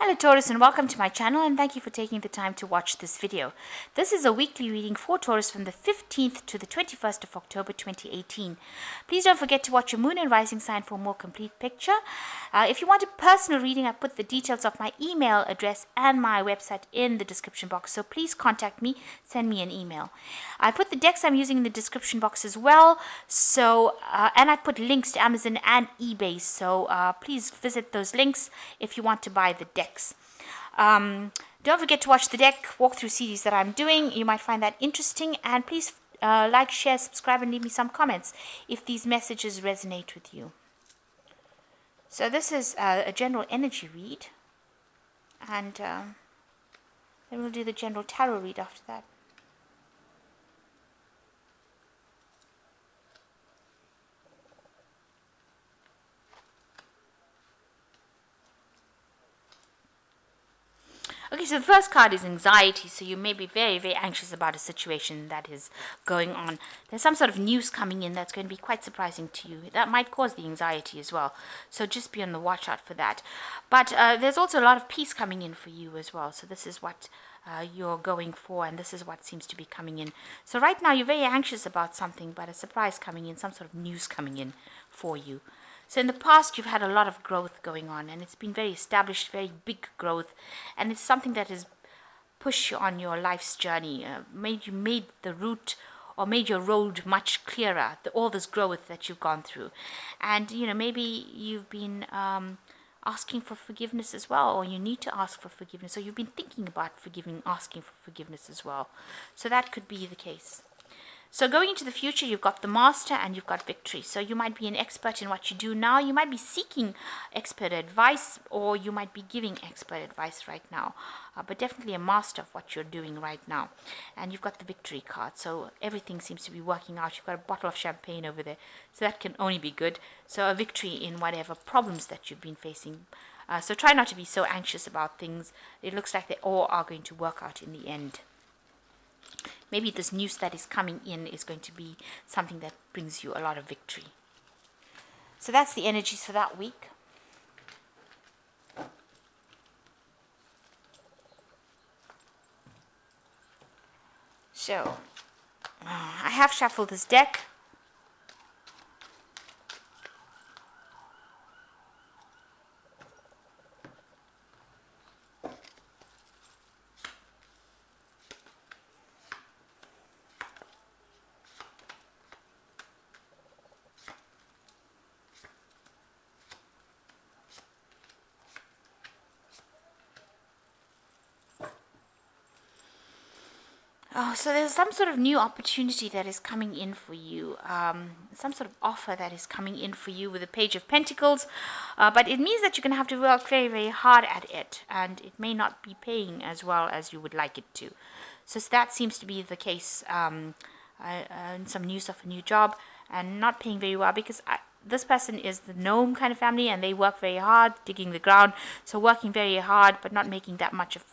Hello Taurus and welcome to my channel and thank you for taking the time to watch this video. This is a weekly reading for Taurus from the 15th to the 21st of October 2018. Please don't forget to watch your moon and rising sign for a more complete picture. Uh, if you want a personal reading, I put the details of my email address and my website in the description box. So please contact me, send me an email. I put the decks I'm using in the description box as well. So uh, and I put links to Amazon and eBay. So uh, please visit those links if you want to buy the deck decks. Um, don't forget to watch the deck walkthrough series that I'm doing. You might find that interesting. And please uh, like, share, subscribe, and leave me some comments if these messages resonate with you. So this is uh, a general energy read. And um, then we'll do the general tarot read after that. Okay, so the first card is anxiety. So you may be very, very anxious about a situation that is going on. There's some sort of news coming in that's going to be quite surprising to you. That might cause the anxiety as well. So just be on the watch out for that. But uh, there's also a lot of peace coming in for you as well. So this is what uh, you're going for, and this is what seems to be coming in. So right now you're very anxious about something, but a surprise coming in, some sort of news coming in for you. So in the past, you've had a lot of growth going on, and it's been very established, very big growth, and it's something that has pushed you on your life's journey, uh, made you made the route or made your road much clearer. The, all this growth that you've gone through, and you know maybe you've been. Um, asking for forgiveness as well, or you need to ask for forgiveness, or you've been thinking about forgiving, asking for forgiveness as well. So that could be the case. So going into the future, you've got the master and you've got victory. So you might be an expert in what you do now. You might be seeking expert advice or you might be giving expert advice right now. Uh, but definitely a master of what you're doing right now. And you've got the victory card. So everything seems to be working out. You've got a bottle of champagne over there. So that can only be good. So a victory in whatever problems that you've been facing. Uh, so try not to be so anxious about things. It looks like they all are going to work out in the end maybe this news that is coming in is going to be something that brings you a lot of victory. So that's the energies for that week. So, uh, I have shuffled this deck. Oh, so there's some sort of new opportunity that is coming in for you, um, some sort of offer that is coming in for you with the Page of Pentacles, uh, but it means that you're going to have to work very, very hard at it, and it may not be paying as well as you would like it to. So that seems to be the case. Um, uh, uh, some news of a new job and not paying very well because I, this person is the gnome kind of family and they work very hard digging the ground so working very hard but not making that much of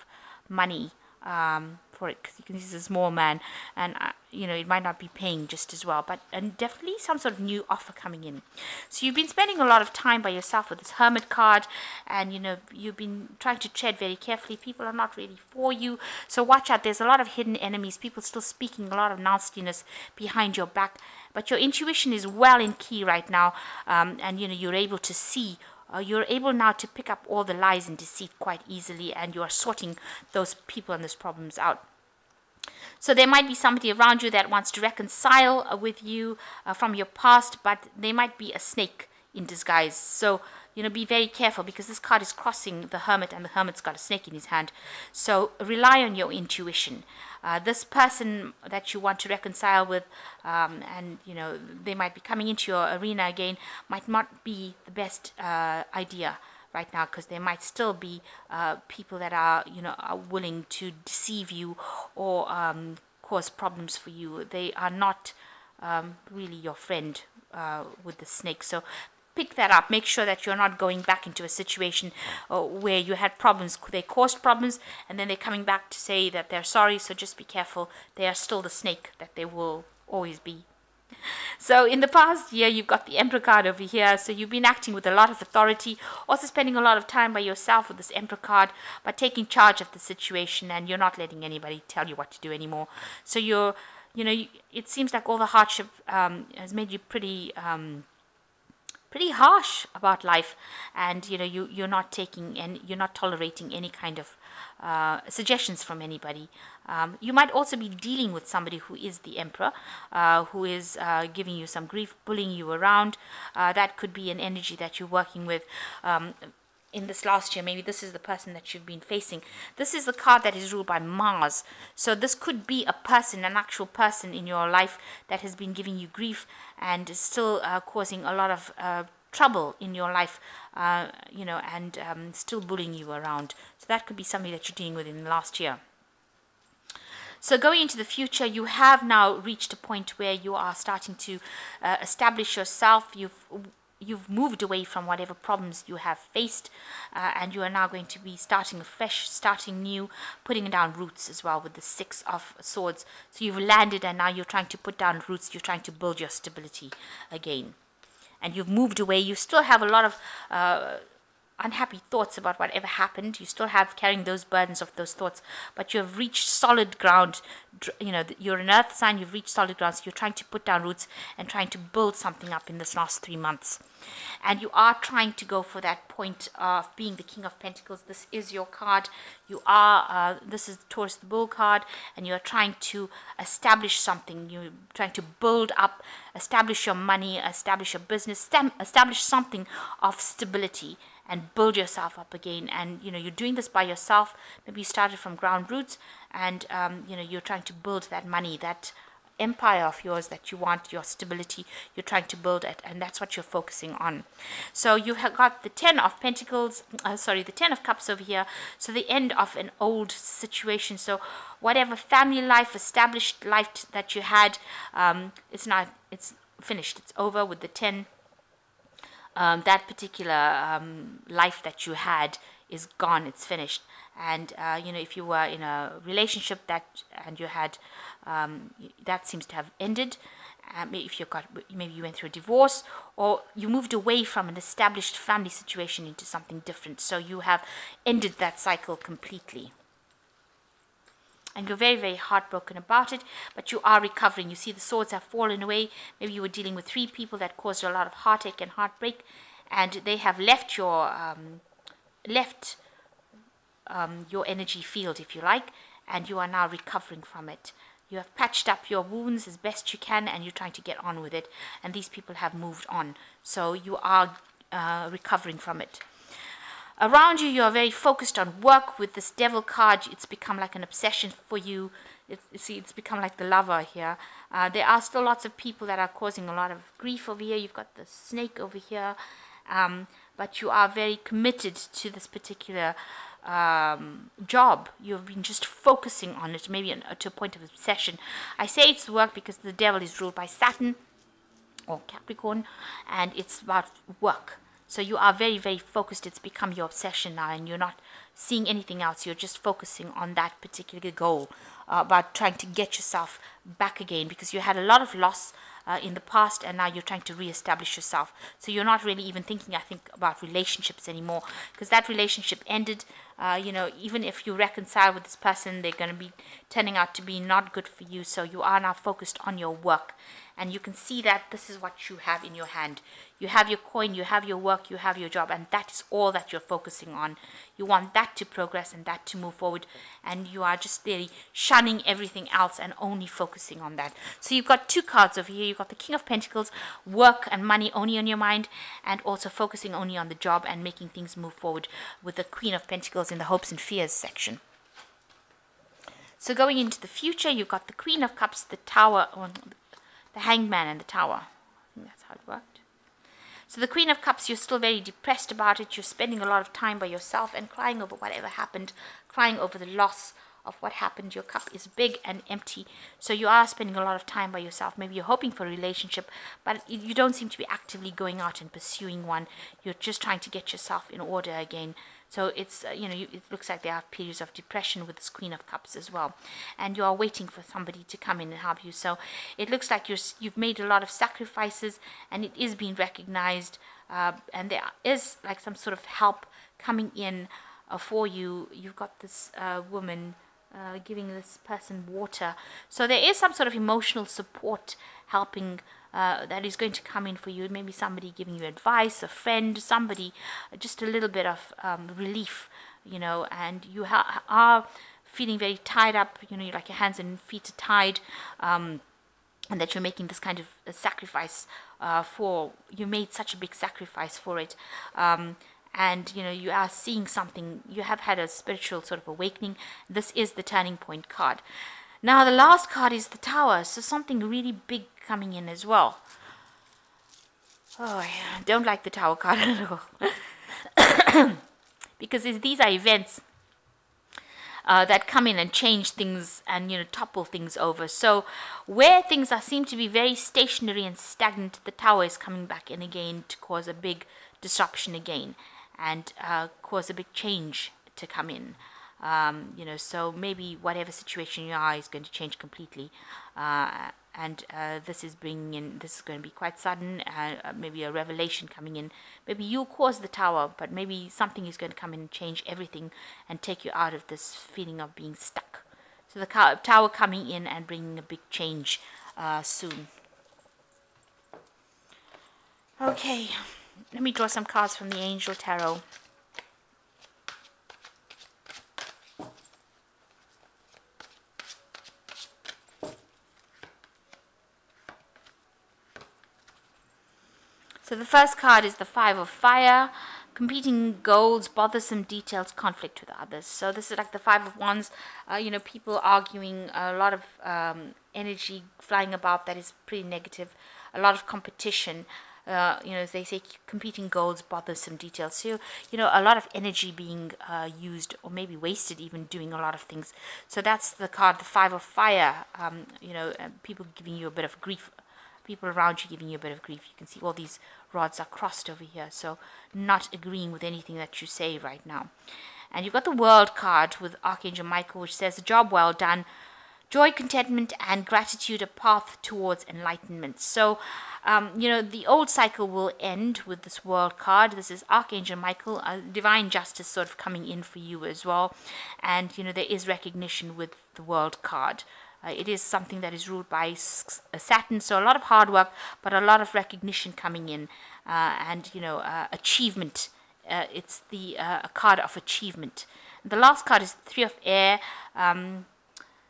money um, for it because you can he's a small man and uh, you know it might not be paying just as well but and definitely some sort of new offer coming in. So you've been spending a lot of time by yourself with this hermit card and you know you've been trying to tread very carefully. People are not really for you so watch out. There's a lot of hidden enemies. People still speaking a lot of nastiness behind your back but your intuition is well in key right now um, and you know you're able to see uh, you're able now to pick up all the lies and deceit quite easily and you are sorting those people and those problems out. So there might be somebody around you that wants to reconcile uh, with you uh, from your past, but they might be a snake in disguise. So, you know, be very careful because this card is crossing the hermit and the hermit's got a snake in his hand. So rely on your intuition. Uh, this person that you want to reconcile with, um, and, you know, they might be coming into your arena again, might not be the best uh, idea right now because there might still be uh, people that are you know are willing to deceive you or um, cause problems for you they are not um, really your friend uh, with the snake so pick that up. Make sure that you're not going back into a situation uh, where you had problems. They caused problems, and then they're coming back to say that they're sorry. So just be careful. They are still the snake that they will always be. So in the past year, you've got the Emperor card over here. So you've been acting with a lot of authority, also spending a lot of time by yourself with this Emperor card, but taking charge of the situation, and you're not letting anybody tell you what to do anymore. So you're, you know, it seems like all the hardship um, has made you pretty. Um, pretty harsh about life and you know you you're not taking and you're not tolerating any kind of uh, suggestions from anybody. Um, you might also be dealing with somebody who is the emperor uh, who is uh, giving you some grief bullying you around. Uh, that could be an energy that you're working with. Um, in this last year, maybe this is the person that you've been facing. This is the card that is ruled by Mars. So this could be a person, an actual person in your life that has been giving you grief and is still uh, causing a lot of uh, trouble in your life, uh, you know, and um, still bullying you around. So that could be somebody that you're dealing with in the last year. So going into the future, you have now reached a point where you are starting to uh, establish yourself. You've you've moved away from whatever problems you have faced uh, and you are now going to be starting fresh starting new putting down roots as well with the six of swords. So you've landed and now you're trying to put down roots you're trying to build your stability again. And you've moved away. You still have a lot of uh, unhappy thoughts about whatever happened. You still have carrying those burdens of those thoughts, but you have reached solid ground. You know, you're an earth sign, you've reached solid ground, so you're trying to put down roots and trying to build something up in this last three months. And you are trying to go for that point of being the King of Pentacles. This is your card. You are, uh, this is the Taurus the Bull card, and you're trying to establish something. You're trying to build up, establish your money, establish your business, establish something of stability and build yourself up again. And you know you're doing this by yourself maybe you started from ground roots and um, you know you're trying to build that money that empire of yours that you want your stability you're trying to build it. And that's what you're focusing on. So you have got the 10 of pentacles uh, sorry the 10 of cups over here. So the end of an old situation. So whatever family life established life that you had um, it's not it's finished. It's over with the 10 um, that particular um, life that you had is gone it's finished. And uh, you know if you were in a relationship that and you had um, that seems to have ended uh, if you got maybe you went through a divorce or you moved away from an established family situation into something different. So you have ended that cycle completely and you're very, very heartbroken about it, but you are recovering. You see the swords have fallen away. Maybe you were dealing with three people that caused a lot of heartache and heartbreak, and they have left your um, left um, your energy field, if you like, and you are now recovering from it. You have patched up your wounds as best you can, and you're trying to get on with it. And these people have moved on, so you are uh, recovering from it. Around you, you are very focused on work with this devil card. It's become like an obsession for you. It's, see, it's become like the lover here. Uh, there are still lots of people that are causing a lot of grief over here. You've got the snake over here. Um, but you are very committed to this particular um, job. You've been just focusing on it, maybe to a point of obsession. I say it's work because the devil is ruled by Saturn or Capricorn, and it's about work. So you are very, very focused. It's become your obsession now, and you're not seeing anything else. You're just focusing on that particular goal uh, about trying to get yourself back again because you had a lot of loss uh, in the past and now you're trying to re-establish yourself so you're not really even thinking i think about relationships anymore because that relationship ended uh, you know even if you reconcile with this person they're going to be turning out to be not good for you so you are now focused on your work and you can see that this is what you have in your hand. You have your coin, you have your work, you have your job, and that is all that you're focusing on. You want that to progress and that to move forward, and you are just really shunning everything else and only focusing on that. So you've got two cards over here. You've got the King of Pentacles, work and money only on your mind, and also focusing only on the job and making things move forward with the Queen of Pentacles in the hopes and fears section. So going into the future, you've got the Queen of Cups, the Tower, the hanged man and the tower. I think that's how it worked. So the Queen of Cups, you're still very depressed about it. You're spending a lot of time by yourself and crying over whatever happened, crying over the loss of what happened. Your cup is big and empty. So you are spending a lot of time by yourself. Maybe you're hoping for a relationship, but you don't seem to be actively going out and pursuing one. You're just trying to get yourself in order again. So it's uh, you know you, it looks like they have periods of depression with this Queen of Cups as well, and you are waiting for somebody to come in and help you. So it looks like you're you've made a lot of sacrifices, and it is being recognized, uh, and there is like some sort of help coming in uh, for you. You've got this uh, woman. Uh, giving this person water. So there is some sort of emotional support helping uh, that is going to come in for you. Maybe somebody giving you advice, a friend, somebody, just a little bit of um, relief, you know, and you ha- are feeling very tied up, you know, like your hands and feet are tied. Um, and that you're making this kind of sacrifice uh, for you made such a big sacrifice for it um, and you know you are seeing something you have had a spiritual sort of awakening this is the turning point card now the last card is the tower so something really big coming in as well oh yeah don't like the tower card at all because these are events uh, that come in and change things and you know topple things over. So where things are seem to be very stationary and stagnant, the tower is coming back in again to cause a big disruption again and uh, cause a big change to come in. Um, you know, so maybe whatever situation you are is going to change completely. Uh, and uh, this is bringing in, this is going to be quite sudden, uh, uh maybe a revelation coming in. Maybe you cause the tower, but maybe something is going to come in and change everything and take you out of this feeling of being stuck. So the tower coming in and bringing a big change uh, soon. Okay. Let me draw some cards from the Angel Tarot. So the first card is the Five of Fire, competing goals, bothersome details, conflict with others. So this is like the Five of Wands, uh, you know, people arguing, a lot of um, energy flying about that is pretty negative, a lot of competition uh, you know, as they say, competing goals, bothersome details. So, you know, a lot of energy being uh, used or maybe wasted even doing a lot of things. So that's the card, the Five of Fire. Um, you know, uh, people giving you a bit of grief, people around you giving you a bit of grief. You can see all these rods are crossed over here. So not agreeing with anything that you say right now. And you've got the World card with Archangel Michael, which says, A job well done joy, contentment, and gratitude a path towards enlightenment. So, um, you know, the old cycle will end with this world card. This is Archangel Michael, uh, divine justice sort of coming in for you as well. And, you know, there is recognition with the world card. Uh, it is something that is ruled by Saturn, so a lot of hard work, but a lot of recognition coming in, uh, and you know, uh, achievement. Uh, it's the uh, card of achievement. The last card is Three of Air. Um,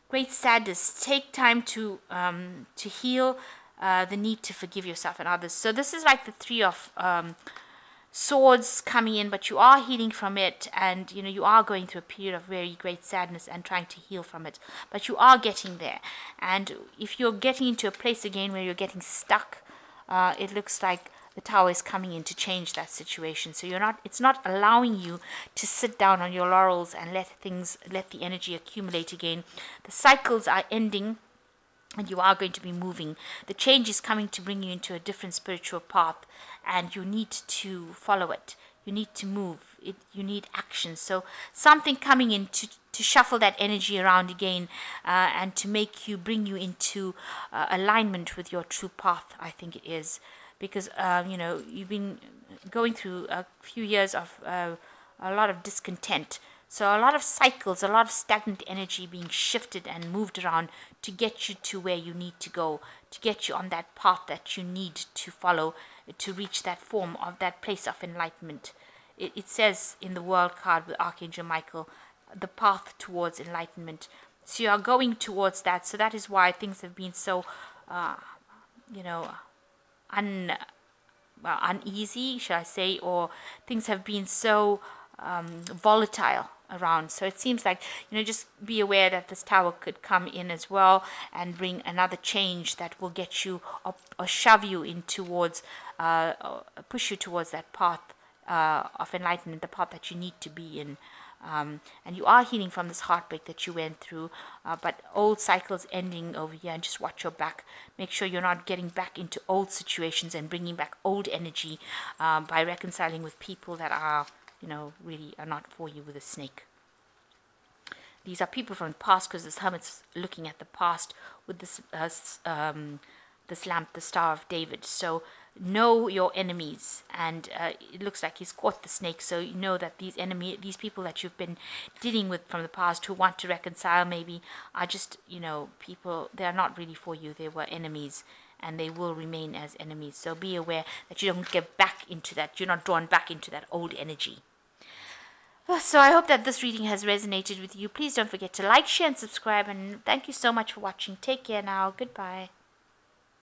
great sadness. Take time to um, to heal uh, the need to forgive yourself and others. So this is like the three of um, swords coming in, but you are healing from it, and you know you are going through a period of very great sadness and trying to heal from it. But you are getting there, and if you're getting into a place again where you're getting stuck, uh, it looks like the tower is coming in to change that situation. So you're not it's not allowing you to sit down on your laurels and let things let the energy accumulate again. The cycles are ending and you are going to be moving. The change is coming to bring you into a different spiritual path and you need to follow it. You need to move. It you need action. So something coming in to to shuffle that energy around again uh, and to make you bring you into uh, alignment with your true path i think it is. Because uh, you know you've been going through a few years of uh, a lot of discontent. So a lot of cycles, a lot of stagnant energy being shifted and moved around to get you to where you need to go, to get you on that path that you need to follow to reach that form of that place of enlightenment. It, it says in the world card with Archangel Michael, the path towards enlightenment. So you are going towards that. So that is why things have been so, uh, you know, un, well, uneasy, should I say, or things have been so um, volatile around. So it seems like, you know, just be aware that this tower could come in as well and bring another change that will get you up, or shove you in towards, uh, push you towards that path uh, of enlightenment, the path that you need to be in. Um, and you are healing from this heartbreak that you went through, uh, but old cycles ending over here. And just watch your back. Make sure you're not getting back into old situations and bringing back old energy um, by reconciling with people that are, you know, really are not for you with a snake. These are people from the past because this hermit's looking at the past with this uh, um, this lamp, the Star of David. So know your enemies and uh, it looks like he's caught the snake so you know that these enemy these people that you've been dealing with from the past who want to reconcile maybe are just you know people they are not really for you they were enemies and they will remain as enemies so be aware that you don't get back into that you're not drawn back into that old energy oh, so I hope that this reading has resonated with you. Please don't forget to like, share, and subscribe. And thank you so much for watching. Take care now. Goodbye.